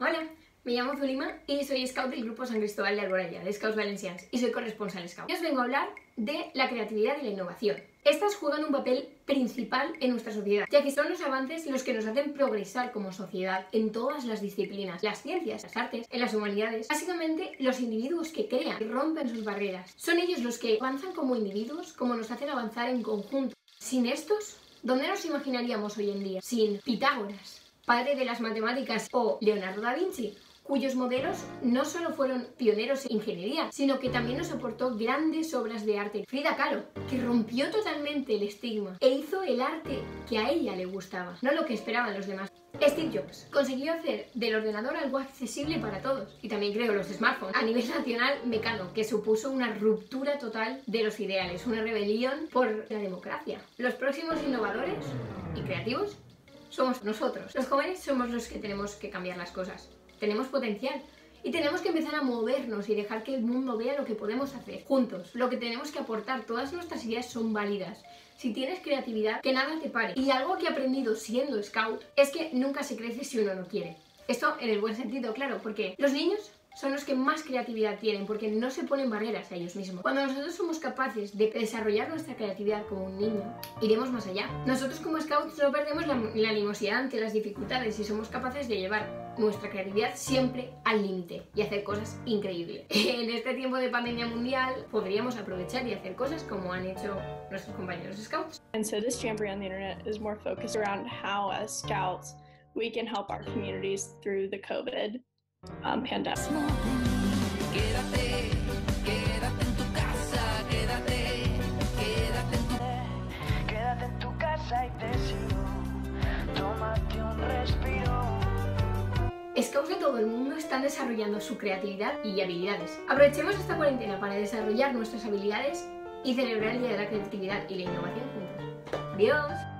Hola, me llamo Zulima y soy scout del grupo San Cristóbal de Alboraya, de Scouts Valencians, y soy corresponsal scout. Hoy os vengo a hablar de la creatividad y la innovación. Estas juegan un papel principal en nuestra sociedad, ya que son los avances los que nos hacen progresar como sociedad en todas las disciplinas, las ciencias, las artes, en las humanidades. Básicamente, los individuos que crean y rompen sus barreras. Son ellos los que avanzan como individuos, como nos hacen avanzar en conjunto. Sin estos, ¿dónde nos imaginaríamos hoy en día? Sin Pitágoras, padre de las matemáticas, o Leonardo da Vinci, cuyos modelos no solo fueron pioneros en ingeniería, sino que también nos aportó grandes obras de arte. Frida Kahlo, que rompió totalmente el estigma e hizo el arte que a ella le gustaba, no lo que esperaban los demás. Steve Jobs consiguió hacer del ordenador algo accesible para todos y también creo los smartphones a nivel nacional mecano que supuso una ruptura total de los ideales, una rebelión por la democracia. Los próximos innovadores y creativos somos nosotros. Los jóvenes somos los que tenemos que cambiar las cosas tenemos potencial. Y tenemos que empezar a movernos y dejar que el mundo vea lo que podemos hacer juntos, lo que tenemos que aportar. Todas nuestras ideas son válidas. Si tienes creatividad, que nada te pare. Y algo que he aprendido siendo scout es que nunca se crece si uno no quiere. Esto en el buen sentido, claro, porque los niños son los que más creatividad tienen porque no se ponen barreras a ellos mismos. Cuando nosotros somos capaces de desarrollar nuestra creatividad como un niño, iremos más allá. Nosotros como scouts no perdemos la, animosidad ante las dificultades y somos capaces de llevar nuestra creatividad siempre al límite y hacer cosas increíbles. En este tiempo de pandemia mundial podríamos aprovechar y hacer cosas como han hecho nuestros compañeros scouts. And so this jamboree on the internet is more focused around how as scouts we can help our communities through the COVID um, pandemic. Quédate, quédate en tu casa, quédate, quédate en tu... Quédate en tu casa y decido, tómate un respiro. Scouts de todo el mundo están desarrollando su creatividad y habilidades. Aprovechemos esta cuarentena para desarrollar nuestras habilidades y celebrar el Día de la Creatividad y la Innovación juntos. ¡Adiós!